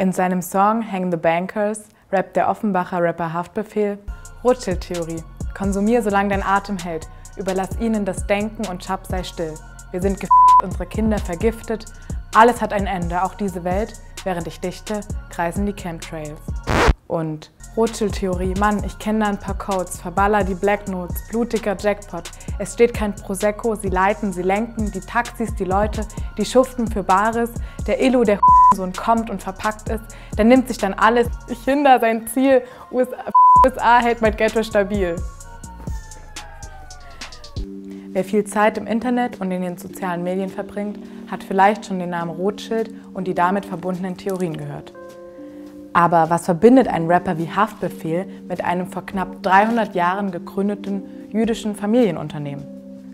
In seinem Song Hang the Bankers rappt der Offenbacher Rapper Haftbefehl Rothschild-Theorie. Konsumier, solange dein Atem hält. Überlass ihnen das Denken und Schab sei still. Wir sind gefickt, unsere Kinder vergiftet. Alles hat ein Ende, auch diese Welt. Während ich dichte, kreisen die Chemtrails. Und Rothschild-Theorie, Mann, ich kenne da ein paar Codes, verballer die Black Notes, blutiger Jackpot. Es steht kein Prosecco, sie leiten, sie lenken, die Taxis, die Leute, die schuften für Bares. Der Illo, der Sohn kommt und verpackt ist, der nimmt sich dann alles. Ich hinder sein Ziel, USA, USA hält mein Ghetto stabil. Wer viel Zeit im Internet und in den sozialen Medien verbringt, hat vielleicht schon den Namen Rothschild und die damit verbundenen Theorien gehört. Aber was verbindet ein Rapper wie Haftbefehl mit einem vor knapp 300 Jahren gegründeten jüdischen Familienunternehmen?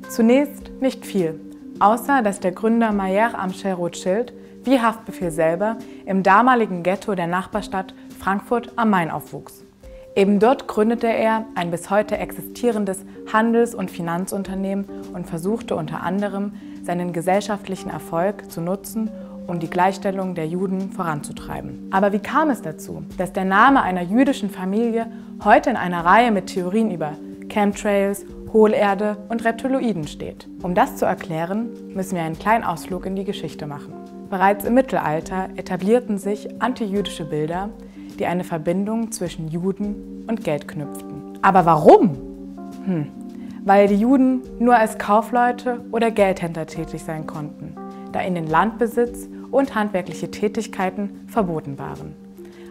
Zunächst nicht viel, außer dass der Gründer Mayer Amschel Rothschild wie Haftbefehl selber im damaligen Ghetto der Nachbarstadt Frankfurt am Main aufwuchs. Eben dort gründete er ein bis heute existierendes Handels- und Finanzunternehmen und versuchte unter anderem seinen gesellschaftlichen Erfolg zu nutzen, um die Gleichstellung der Juden voranzutreiben. Aber wie kam es dazu, dass der Name einer jüdischen Familie heute in einer Reihe mit Theorien über Chemtrails, Hohlerde und Reptiloiden steht? Um das zu erklären, müssen wir einen kleinen Ausflug in die Geschichte machen. Bereits im Mittelalter etablierten sich antijüdische Bilder, die eine Verbindung zwischen Juden und Geld knüpften. Aber warum? Hm, weil die Juden nur als Kaufleute oder Geldhändler tätig sein konnten, da ihnen Landbesitz und handwerkliche Tätigkeiten verboten waren.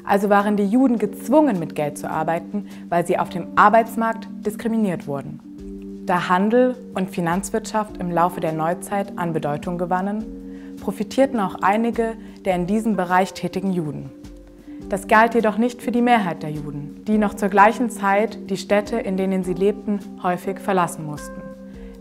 Also waren die Juden gezwungen, mit Geld zu arbeiten, weil sie auf dem Arbeitsmarkt diskriminiert wurden. Da Handel und Finanzwirtschaft im Laufe der Neuzeit an Bedeutung gewannen, profitierten auch einige der in diesem Bereich tätigen Juden. Das galt jedoch nicht für die Mehrheit der Juden, die noch zur gleichen Zeit die Städte, in denen sie lebten, häufig verlassen mussten,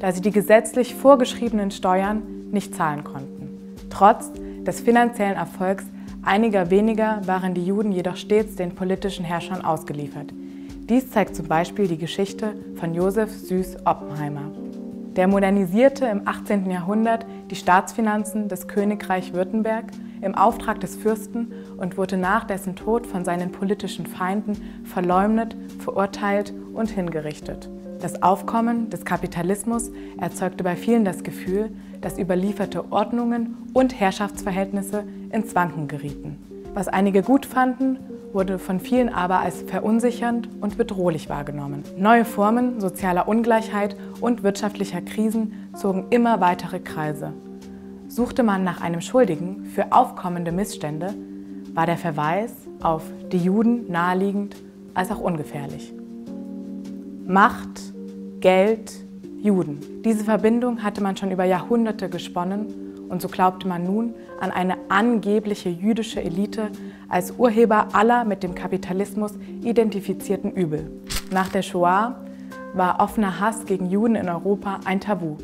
da sie die gesetzlich vorgeschriebenen Steuern nicht zahlen konnten. Trotz des finanziellen Erfolgs einiger weniger waren die Juden jedoch stets den politischen Herrschern ausgeliefert. Dies zeigt zum Beispiel die Geschichte von Josef Süß Oppenheimer. Der modernisierte im 18. Jahrhundert die Staatsfinanzen des Königreich Württemberg im Auftrag des Fürsten und wurde nach dessen Tod von seinen politischen Feinden verleumdet, verurteilt und hingerichtet. Das Aufkommen des Kapitalismus erzeugte bei vielen das Gefühl, dass überlieferte Ordnungen und Herrschaftsverhältnisse ins Wanken gerieten. Was einige gut fanden, wurde von vielen aber als verunsichernd und bedrohlich wahrgenommen. Neue Formen sozialer Ungleichheit und wirtschaftlicher Krisen zogen immer weitere Kreise. Suchte man nach einem Schuldigen für aufkommende Missstände, war der Verweis auf die Juden naheliegend als auch ungefährlich. Macht, Geld, Juden. Diese Verbindung hatte man schon über Jahrhunderte gesponnen und so glaubte man nun an eine angebliche jüdische Elite als Urheber aller mit dem Kapitalismus identifizierten Übel. Nach der Shoah war offener Hass gegen Juden in Europa ein Tabu.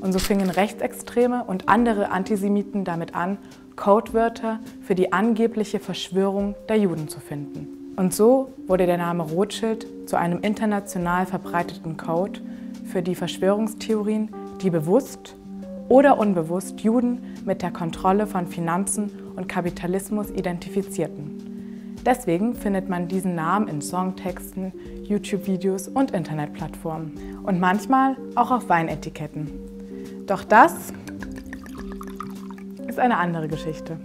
Und so fingen Rechtsextreme und andere Antisemiten damit an, Codewörter für die angebliche Verschwörung der Juden zu finden. Und so wurde der Name Rothschild zu einem international verbreiteten Code für die Verschwörungstheorien, die bewusst oder unbewusst Juden mit der Kontrolle von Finanzen und Kapitalismus identifizierten. Deswegen findet man diesen Namen in Songtexten, YouTube-Videos und Internetplattformen und manchmal auch auf Weinetiketten. Doch das ist eine andere Geschichte.